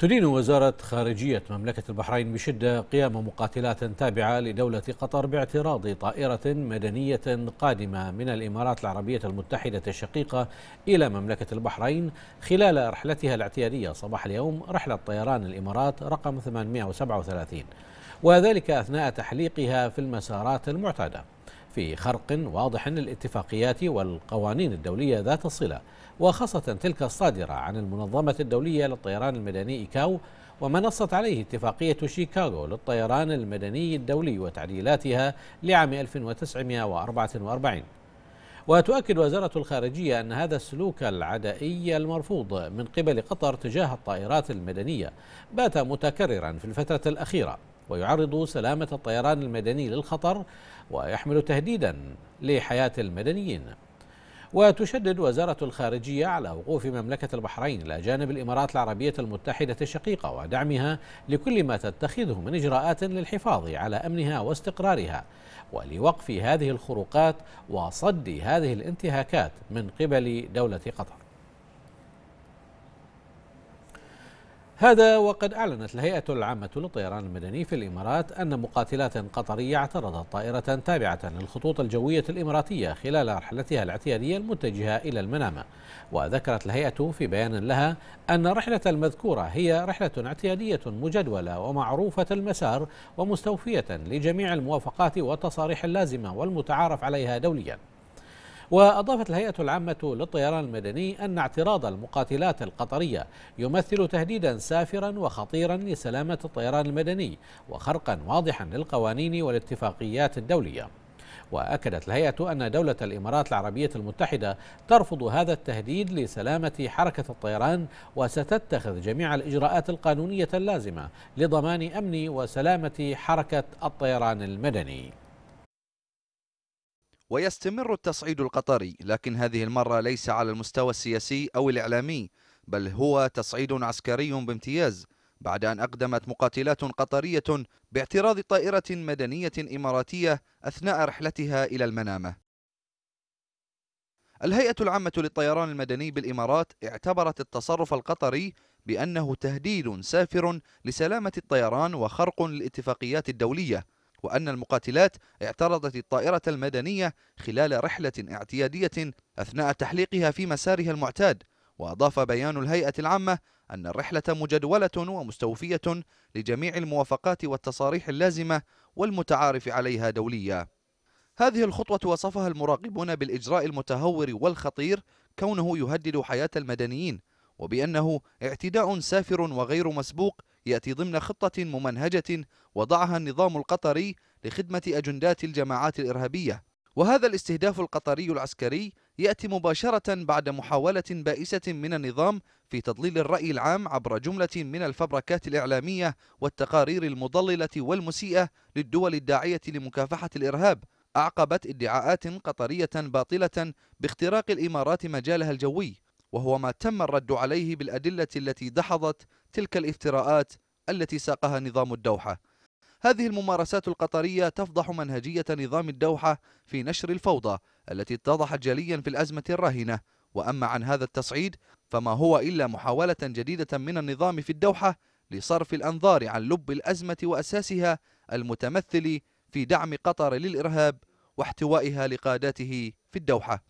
تدين وزارة خارجية مملكة البحرين بشدة قيام مقاتلات تابعة لدولة قطر باعتراض طائرة مدنية قادمة من الإمارات العربية المتحدة الشقيقة إلى مملكة البحرين خلال رحلتها الاعتيادية. صباح اليوم رحلة طيران الإمارات رقم 837 وذلك أثناء تحليقها في المسارات المعتادة. في خرق واضح للاتفاقيات والقوانين الدولية ذات الصلة وخاصة تلك الصادرة عن المنظمة الدولية للطيران المدني إيكاو وما نصت عليه اتفاقية شيكاغو للطيران المدني الدولي وتعديلاتها لعام 1944 وتؤكد وزارة الخارجية أن هذا السلوك العدائي المرفوض من قبل قطر تجاه الطائرات المدنية بات متكررا في الفترة الأخيرة. ويعرض سلامة الطيران المدني للخطر ويحمل تهديدا لحياة المدنيين. وتشدد وزارة الخارجية على وقوف مملكة البحرين إلى جانب الإمارات العربية المتحدة الشقيقة ودعمها لكل ما تتخذه من إجراءات للحفاظ على أمنها واستقرارها ولوقف هذه الخروقات وصد هذه الانتهاكات من قبل دولة قطر. هذا وقد أعلنت الهيئة العامة للطيران المدني في الإمارات أن مقاتلات قطرية اعترضت طائرة تابعة للخطوط الجوية الإماراتية خلال رحلتها الاعتيادية المتجهة إلى المنامة. وذكرت الهيئة في بيان لها أن الرحلة المذكورة هي رحلة اعتيادية مجدولة ومعروفة المسار ومستوفية لجميع الموافقات والتصاريح اللازمة والمتعارف عليها دولياً. وأضافت الهيئة العامة للطيران المدني أن اعتراض المقاتلات القطرية يمثل تهديدا سافرا وخطيرا لسلامة الطيران المدني وخرقا واضحا للقوانين والاتفاقيات الدولية. وأكدت الهيئة أن دولة الإمارات العربية المتحدة ترفض هذا التهديد لسلامة حركة الطيران وستتخذ جميع الإجراءات القانونية اللازمة لضمان أمن وسلامة حركة الطيران المدني. ويستمر التصعيد القطري لكن هذه المرة ليس على المستوى السياسي أو الإعلامي بل هو تصعيد عسكري بامتياز بعد أن أقدمت مقاتلات قطرية باعتراض طائرة مدنية إماراتية أثناء رحلتها إلى المنامة. الهيئة العامة للطيران المدني بالإمارات اعتبرت التصرف القطري بأنه تهديد سافر لسلامة الطيران وخرق للاتفاقيات الدولية وأن المقاتلات اعترضت الطائرة المدنية خلال رحلة اعتيادية أثناء تحليقها في مسارها المعتاد. وأضاف بيان الهيئة العامة أن الرحلة مجدولة ومستوفية لجميع الموافقات والتصاريح اللازمة والمتعارف عليها دوليا. هذه الخطوة وصفها المراقبون بالإجراء المتهور والخطير كونه يهدد حياة المدنيين وبأنه اعتداء سافر وغير مسبوق يأتي ضمن خطة ممنهجة وضعها النظام القطري لخدمة أجندات الجماعات الإرهابية. وهذا الاستهداف القطري العسكري يأتي مباشرة بعد محاولة بائسة من النظام في تضليل الرأي العام عبر جملة من الفبركات الإعلامية والتقارير المضللة والمسيئة للدول الداعية لمكافحة الإرهاب. أعقبت ادعاءات قطرية باطلة باختراق الإمارات مجالها الجوي. وهو ما تم الرد عليه بالأدلة التي دحضت تلك الافتراءات التي ساقها نظام الدوحة. هذه الممارسات القطرية تفضح منهجية نظام الدوحة في نشر الفوضى التي اتضحت جليا في الأزمة الراهنة وأما عن هذا التصعيد فما هو إلا محاولة جديدة من النظام في الدوحة لصرف الأنظار عن لب الأزمة وأساسها المتمثل في دعم قطر للإرهاب واحتوائها لقادته في الدوحة.